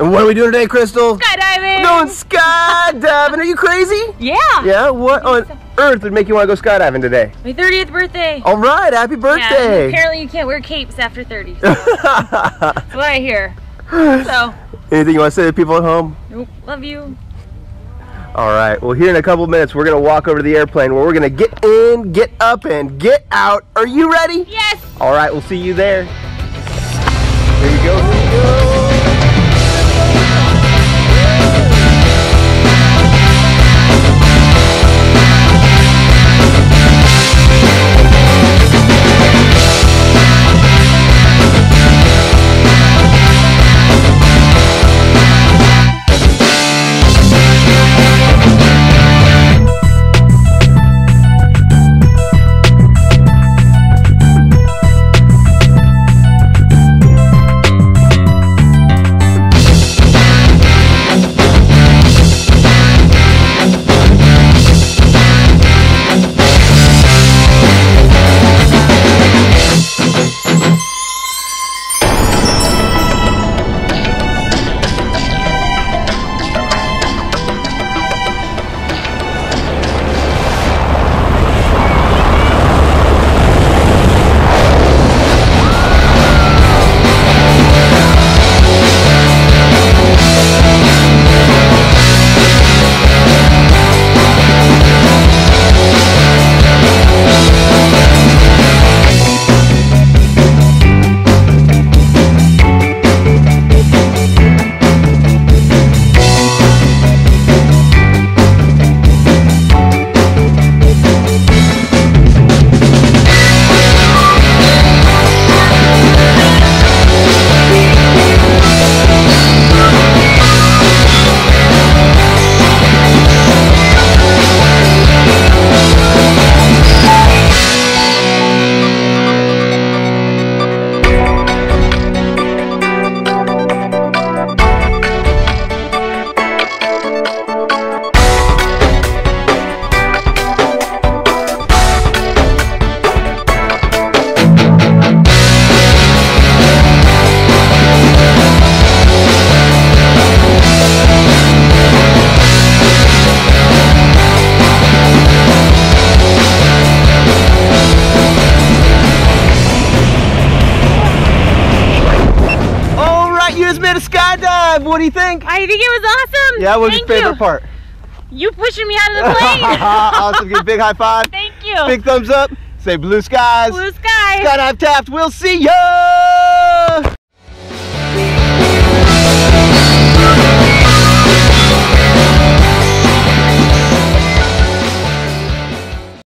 And what are we doing today, Crystal? Skydiving. We're going skydiving. Are you crazy? Yeah. Yeah. What on earth would make you want to go skydiving today? My 30th birthday. All right. Happy Yeah, birthday. apparently you can't wear capes after 30. That's what I hear. So, Anything you want to say to people at home? nope, love you. All right. Well, here in a couple minutes, we're gonna walk over to the airplane where we're gonna get in, get up, and get out. Are you ready? Yes. All right. We'll see you there. Here you go. Here you go. Just made a skydive. What do you think? I think it was awesome. Yeah. What's Thank your favorite you. part? You pushing me out of the plane. awesome. Give a big high five. Thank you. Big thumbs up. Say blue skies. Blue sky. Skydive Taft. We'll see ya.